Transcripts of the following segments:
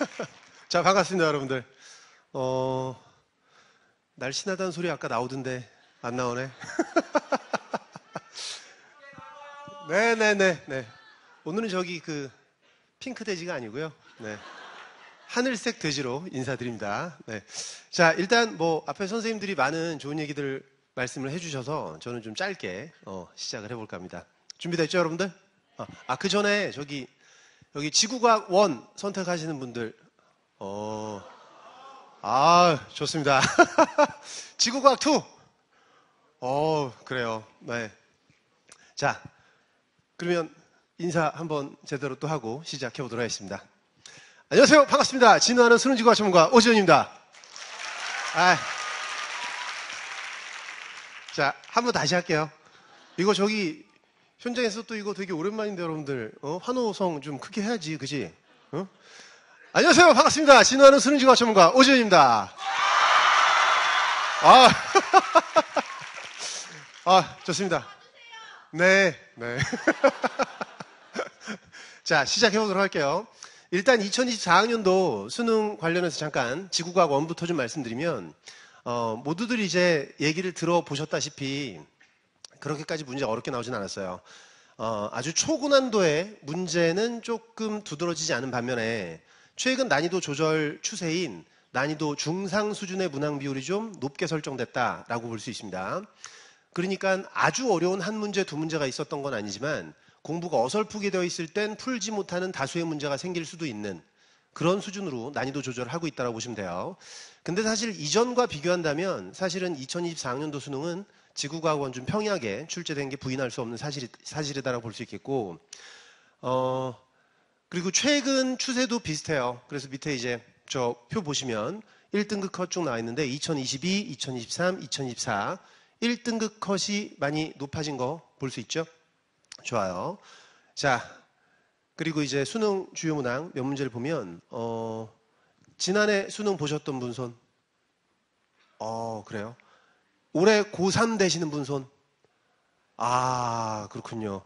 자, 반갑습니다, 여러분들. 어, 날씬하다는 소리 아까 나오던데, 안 나오네. 네네네, 네. 오늘은 저기 그, 핑크 돼지가 아니고요. 네. 하늘색 돼지로 인사드립니다. 네. 자, 일단 뭐, 앞에 선생님들이 많은 좋은 얘기들 말씀을 해주셔서 저는 좀 짧게, 어, 시작을 해볼까 합니다. 준비됐죠, 여러분들? 아, 아, 그 전에 저기, 여기 지구과학 원 선택하시는 분들, 어, 아, 좋습니다. 지구과학 2! 어, 그래요. 네. 자, 그러면 인사 한번 제대로 또 하고 시작해 보도록 하겠습니다. 안녕하세요. 반갑습니다. 진화하는 수능지구학 전문가 오지현입니다. 아. 자, 한 번 다시 할게요. 이거 저기 현장에서 또 이거 되게 오랜만인데 여러분들 어? 환호성 좀 크게 해야지, 그지? 어? 안녕하세요, 반갑습니다. 진화하는 수능지구학 전문가 오지현입니다. 아, 아 좋습니다. 네, 네. 자, 시작해보도록 할게요. 일단 2024학년도 수능 관련해서 잠깐 지구과학 원부터 좀 말씀드리면, 어, 모두들 이제 얘기를 들어보셨다시피 그렇게까지 문제가 어렵게 나오진 않았어요. 어, 아주 초고난도의 문제는 조금 두드러지지 않은 반면에 최근 난이도 조절 추세인 난이도 중상 수준의 문항 비율이 좀 높게 설정됐다라고 볼 수 있습니다. 그러니까 아주 어려운 한 문제, 두 문제가 있었던 건 아니지만 공부가 어설프게 되어 있을 땐 풀지 못하는 다수의 문제가 생길 수도 있는 그런 수준으로 난이도 조절을 하고 있다고 보시면 돼요. 근데 사실 이전과 비교한다면 사실은 2024학년도 수능은 지구과학원 좀 평이하게 출제된 게 부인할 수 없는 사실이, 사실이다라고 볼 수 있겠고, 어, 그리고 최근 추세도 비슷해요. 그래서 밑에 이제 저 표 보시면 1등급 컷 쭉 나와 있는데 2022, 2023, 2024 1등급 컷이 많이 높아진 거 볼 수 있죠? 좋아요. 자, 그리고 이제 수능 주요 문항 몇 문제를 보면 어, 지난해 수능 보셨던 분 손. 어, 그래요. 올해 고3 되시는 분 손. 아, 그렇군요.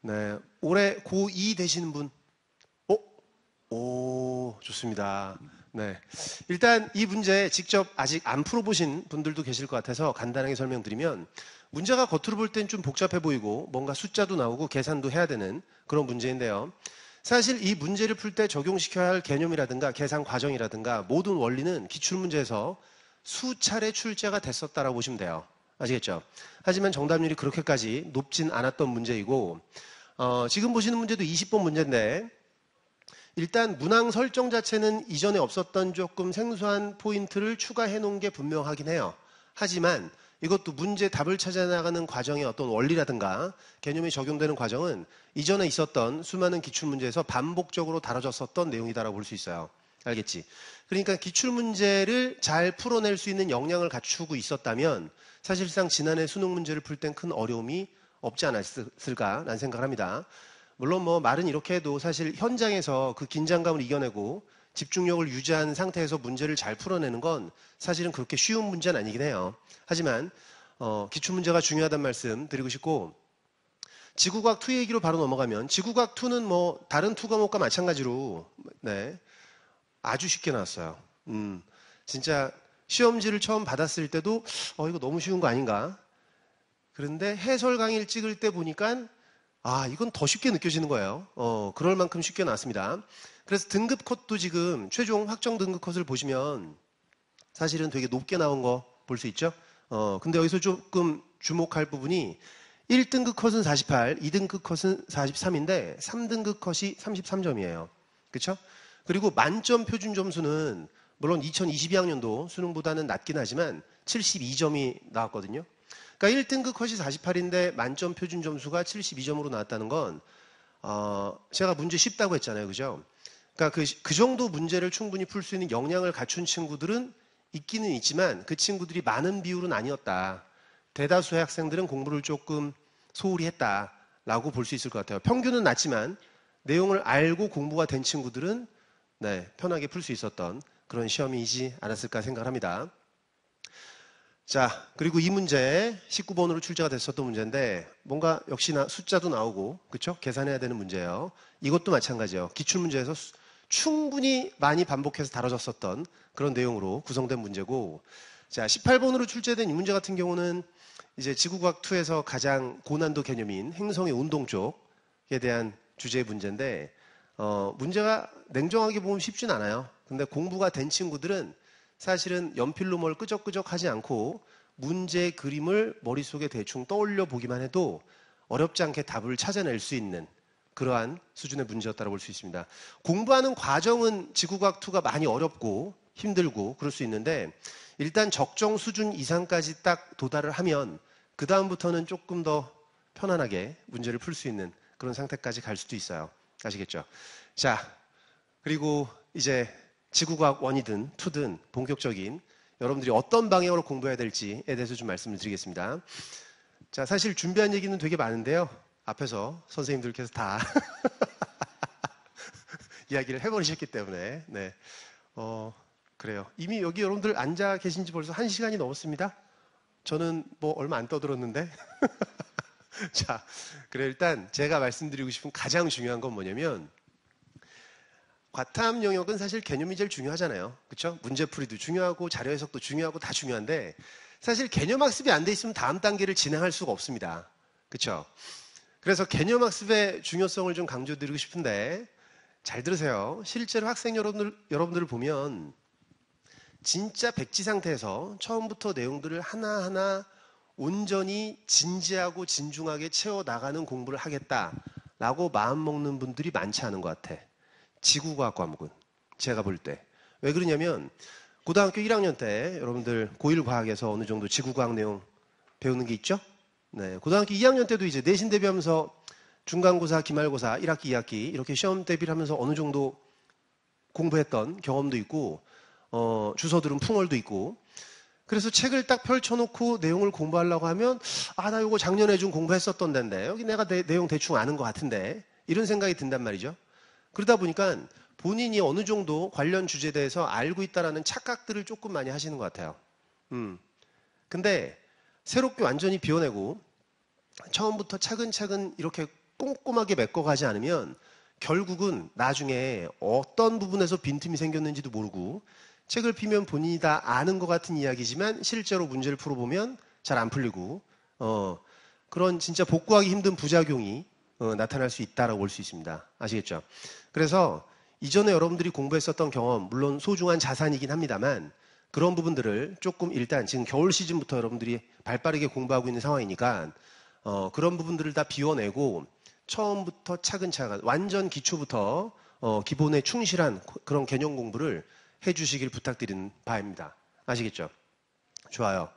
네. 올해 고2 되시는 분. 어? 오, 좋습니다. 네. 일단 이 문제 직접 아직 안 풀어보신 분들도 계실 것 같아서 간단하게 설명드리면 문제가 겉으로 볼 땐 좀 복잡해 보이고 뭔가 숫자도 나오고 계산도 해야 되는 그런 문제인데요. 사실 이 문제를 풀 때 적용시켜야 할 개념이라든가 계산 과정이라든가 모든 원리는 기출문제에서 수차례 출제가 됐었다라고 보시면 돼요. 아시겠죠? 하지만 정답률이 그렇게까지 높진 않았던 문제이고 어, 지금 보시는 문제도 20번 문제인데 일단 문항 설정 자체는 이전에 없었던 조금 생소한 포인트를 추가해 놓은 게 분명하긴 해요. 하지만 이것도 문제 답을 찾아 나가는 과정의 어떤 원리라든가 개념이 적용되는 과정은 이전에 있었던 수많은 기출 문제에서 반복적으로 다뤄졌었던 내용이다라고 볼 수 있어요. 알겠지? 그러니까 기출 문제를 잘 풀어낼 수 있는 역량을 갖추고 있었다면 사실상 지난해 수능 문제를 풀 땐 큰 어려움이 없지 않았을까라는 생각을 합니다. 물론 뭐 말은 이렇게 해도 사실 현장에서 그 긴장감을 이겨내고 집중력을 유지한 상태에서 문제를 잘 풀어내는 건 사실은 그렇게 쉬운 문제는 아니긴 해요. 하지만 어, 기출 문제가 중요하다는 말씀 드리고 싶고 지구과학 2 얘기로 바로 넘어가면 지구과학 2는 뭐 다른 투 과목과 마찬가지로 네, 아주 쉽게 나왔어요. 음, 진짜 시험지를 처음 받았을 때도 어 이거 너무 쉬운 거 아닌가? 그런데 해설 강의를 찍을 때 보니까 아, 이건 더 쉽게 느껴지는 거예요. 어, 그럴 만큼 쉽게 나왔습니다. 그래서 등급 컷도 지금 최종 확정 등급 컷을 보시면 사실은 되게 높게 나온 거 볼 수 있죠? 어, 근데 여기서 조금 주목할 부분이 1등급 컷은 48, 2등급 컷은 43인데 3등급 컷이 33점이에요. 그렇죠? 그리고 만점 표준 점수는 물론 2022학년도 수능보다는 낮긴 하지만 72점이 나왔거든요. 그러니까 1등급 컷이 48인데 만점 표준 점수가 72점으로 나왔다는 건 어, 제가 문제 쉽다고 했잖아요. 그죠? 그러니까 그, 그 정도 문제를 충분히 풀 수 있는 역량을 갖춘 친구들은 있기는 있지만 그 친구들이 많은 비율은 아니었다. 대다수의 학생들은 공부를 조금 소홀히 했다라고 볼 수 있을 것 같아요. 평균은 낮지만 내용을 알고 공부가 된 친구들은 네, 편하게 풀 수 있었던 그런 시험이지 않았을까 생각합니다. 자, 그리고 이 문제 19번으로 출제가 됐었던 문제인데 뭔가 역시나 숫자도 나오고 그렇죠? 계산해야 되는 문제예요. 이것도 마찬가지예요. 기출 문제에서 충분히 많이 반복해서 다뤄졌었던 그런 내용으로 구성된 문제고 자 18번으로 출제된 이 문제 같은 경우는 이제 지구과학 2에서 가장 고난도 개념인 행성의 운동 쪽에 대한 주제의 문제인데 어, 문제가 냉정하게 보면 쉽진 않아요. 근데 공부가 된 친구들은 사실은 연필로 뭘 끄적끄적 하지 않고 문제 그림을 머릿속에 대충 떠올려 보기만 해도 어렵지 않게 답을 찾아낼 수 있는 그러한 수준의 문제였다고 볼 수 있습니다. 공부하는 과정은 지구과학 2가 많이 어렵고 힘들고 그럴 수 있는데 일단 적정 수준 이상까지 딱 도달을 하면 그 다음부터는 조금 더 편안하게 문제를 풀 수 있는 그런 상태까지 갈 수도 있어요. 아시겠죠? 자, 그리고 이제 지구과학 원이든 투든 본격적인 여러분들이 어떤 방향으로 공부해야 될지에 대해서 좀 말씀을 드리겠습니다. 자, 사실 준비한 얘기는 되게 많은데요. 앞에서 선생님들께서 다 이야기를 해버리셨기 때문에, 네. 어, 그래요. 이미 여기 여러분들 앉아 계신 지 벌써 한 시간이 넘었습니다. 저는 뭐 얼마 안 떠들었는데. 자, 그래 일단 제가 말씀드리고 싶은 가장 중요한 건 뭐냐면 과탐 영역은 사실 개념이 제일 중요하잖아요. 그렇죠? 문제풀이도 중요하고 자료 해석도 중요하고 다 중요한데 사실 개념 학습이 안 돼 있으면 다음 단계를 진행할 수가 없습니다. 그렇죠? 그래서 개념 학습의 중요성을 좀 강조드리고 싶은데 잘 들으세요. 실제로 학생 여러분들 여러분들을 보면 진짜 백지 상태에서 처음부터 내용들을 하나하나 온전히 진지하고 진중하게 채워 나가는 공부를 하겠다라고 마음 먹는 분들이 많지 않은 것 같아. 지구과학 과목은 제가 볼 때. 왜 그러냐면 고등학교 1학년 때 여러분들 고1 과학에서 어느 정도 지구과학 내용 배우는 게 있죠? 네. 고등학교 2학년 때도 이제 내신 대비하면서 중간고사, 기말고사, 1학기, 2학기 이렇게 시험 대비를 하면서 어느 정도 공부했던 경험도 있고 어, 주소들은 풍월도 있고 그래서 책을 딱 펼쳐놓고 내용을 공부하려고 하면 아 나 이거 작년에 좀 공부했었던 데인데 여기 내가 내, 내용 대충 아는 것 같은데 이런 생각이 든단 말이죠. 그러다 보니까 본인이 어느 정도 관련 주제에 대해서 알고 있다라는 착각들을 조금 많이 하시는 것 같아요. 음. 근데 새롭게 완전히 비워내고 처음부터 차근차근 이렇게 꼼꼼하게 메꿔가지 않으면 결국은 나중에 어떤 부분에서 빈틈이 생겼는지도 모르고 책을 피면 본인이 다 아는 것 같은 이야기지만 실제로 문제를 풀어보면 잘 안 풀리고 어, 그런 진짜 복구하기 힘든 부작용이 어, 나타날 수 있다라고 볼 수 있습니다. 아시겠죠? 그래서 이전에 여러분들이 공부했었던 경험, 물론 소중한 자산이긴 합니다만 그런 부분들을 조금 일단 지금 겨울 시즌부터 여러분들이 발빠르게 공부하고 있는 상황이니까 어, 그런 부분들을 다 비워내고 처음부터 차근차근 완전 기초부터 어, 기본에 충실한 그런 개념 공부를 해 주시길 부탁드리는 바입니다. 아시겠죠? 좋아요.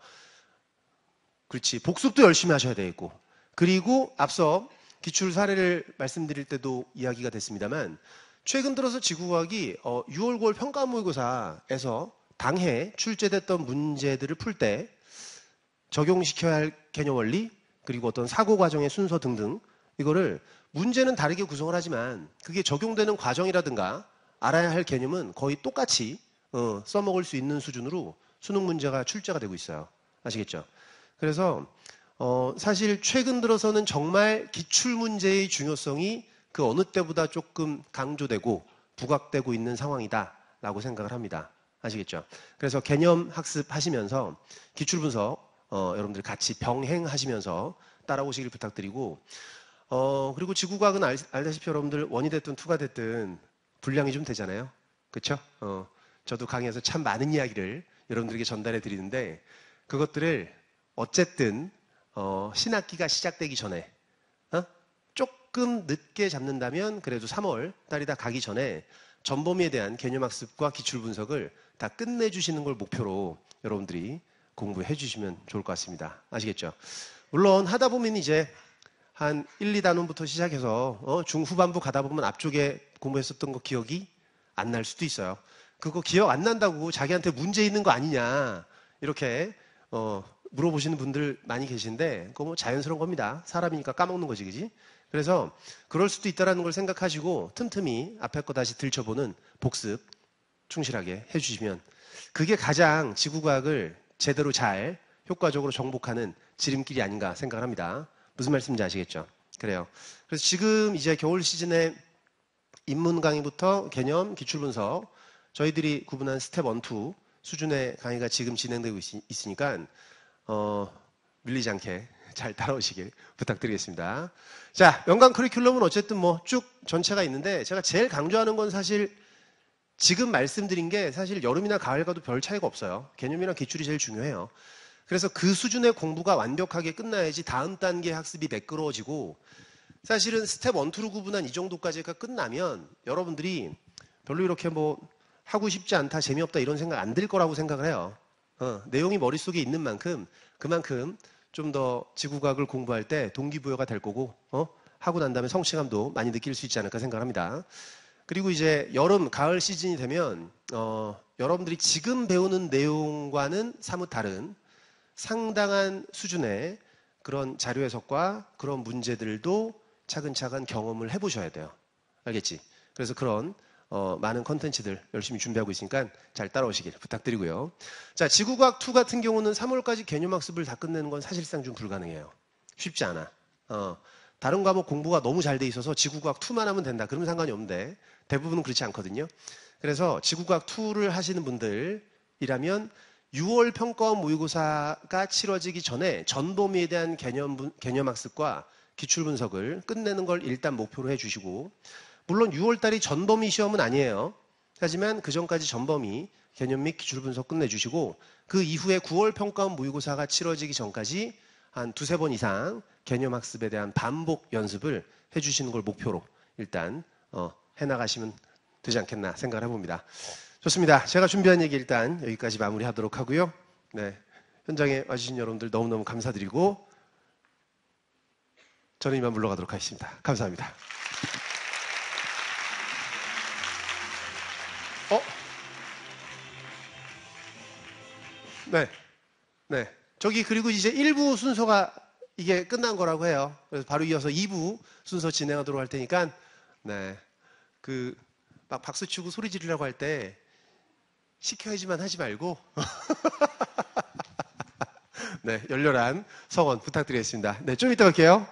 그렇지. 복습도 열심히 하셔야 되겠고. 그리고 앞서 기출 사례를 말씀드릴 때도 이야기가 됐습니다만 최근 들어서 지구과학이 6월 어, 9월 평가 모의고사에서 당해 출제됐던 문제들을 풀 때 적용시켜야 할 개념 원리 그리고 어떤 사고 과정의 순서 등등 이거를 문제는 다르게 구성을 하지만 그게 적용되는 과정이라든가 알아야 할 개념은 거의 똑같이 어, 써먹을 수 있는 수준으로 수능 문제가 출제가 되고 있어요. 아시겠죠? 그래서 어, 사실 최근 들어서는 정말 기출 문제의 중요성이 그 어느 때보다 조금 강조되고 부각되고 있는 상황이다라고 생각을 합니다. 아시겠죠? 그래서 개념 학습하시면서 기출 분석 어, 여러분들 같이 병행하시면서 따라오시길 부탁드리고 어, 그리고 지구과학은 알, 다시피 여러분들 원이 됐든 투가 됐든 분량이 좀 되잖아요. 그렇죠? 어, 저도 강의에서 참 많은 이야기를 여러분들에게 전달해 드리는데 그것들을 어쨌든 어, 신학기가 시작되기 전에 어? 조금 늦게 잡는다면 그래도 3월 달이 다 가기 전에 전범위에 대한 개념 학습과 기출 분석을 다 끝내 주시는 걸 목표로 여러분들이 공부해 주시면 좋을 것 같습니다. 아시겠죠? 물론 하다 보면 이제 한 1, 2단원부터 시작해서 어, 중후반부 가다 보면 앞쪽에 공부했었던 거 기억이 안 날 수도 있어요. 그거 기억 안 난다고 자기한테 문제 있는 거 아니냐 이렇게 어, 물어보시는 분들 많이 계신데 그거 뭐 자연스러운 겁니다. 사람이니까 까먹는 거지, 그지? 그래서 그럴 수도 있다라는 걸 생각하시고 틈틈이 앞에 거 다시 들춰보는 복습 충실하게 해주시면 그게 가장 지구과학을 제대로 잘 효과적으로 정복하는 지름길이 아닌가 생각을 합니다. 무슨 말씀인지 아시겠죠? 그래요. 그래서 지금 이제 겨울 시즌에 입문 강의부터 개념, 기출 분석, 저희들이 구분한 스텝 1, 2 수준의 강의가 지금 진행되고 있, 으니까 어, 밀리지 않게 잘 따라오시길 부탁드리겠습니다. 자, 연간 커리큘럼은 어쨌든 뭐 쭉 전체가 있는데 제가 제일 강조하는 건 사실 지금 말씀드린 게 사실 여름이나 가을과도 별 차이가 없어요. 개념이랑 기출이 제일 중요해요. 그래서 그 수준의 공부가 완벽하게 끝나야지 다음 단계 학습이 매끄러워지고 사실은 스텝 1, 2로 구분한 이 정도까지가 끝나면 여러분들이 별로 이렇게 뭐 하고 싶지 않다, 재미없다 이런 생각 안 들 거라고 생각을 해요. 어, 내용이 머릿속에 있는 만큼 그만큼 좀 더 지구과학을 공부할 때 동기부여가 될 거고 어? 하고 난 다음에 성취감도 많이 느낄 수 있지 않을까 생각합니다. 그리고 이제 여름, 가을 시즌이 되면 어, 여러분들이 지금 배우는 내용과는 사뭇 다른 상당한 수준의 그런 자료 해석과 그런 문제들도 차근차근 경험을 해보셔야 돼요. 알겠지? 그래서 그런 어, 많은 컨텐츠들 열심히 준비하고 있으니까 잘 따라오시길 부탁드리고요. 자, 지구과학 2 같은 경우는 3월까지 개념학습을 다 끝내는 건 사실상 좀 불가능해요. 쉽지 않아. 어, 다른 과목 공부가 너무 잘 돼 있어서 지구과학 2만 하면 된다. 그러면 상관이 없는데 대부분은 그렇지 않거든요. 그래서 지구과학 2를 하시는 분들이라면 6월 평가원 모의고사가 치러지기 전에 전범위에 대한 개념, 개념학습과 기출 분석을 끝내는 걸 일단 목표로 해주시고 물론 6월 달이 전범위 시험은 아니에요. 하지만 그 전까지 전범위 개념 및 기출 분석 끝내주시고 그 이후에 9월 평가원 모의고사가 치러지기 전까지 한 두세 번 이상 개념 학습에 대한 반복 연습을 해주시는 걸 목표로 일단 어, 해나가시면 되지 않겠나 생각을 해봅니다. 좋습니다. 제가 준비한 얘기 일단 여기까지 마무리하도록 하고요. 네, 현장에 와주신 여러분들 너무너무 감사드리고 저는 이만 물러가도록 하겠습니다. 감사합니다. 어? 네. 네. 저기 그리고 이제 1부 순서가 이게 끝난 거라고 해요. 그래서 바로 이어서 2부 순서 진행하도록 할 테니까 네. 그 막 박수 치고 소리 지르려고 할 때 시켜야지만 하지 말고 네, 열렬한 성원 부탁드리겠습니다. 네, 좀 이따 올게요.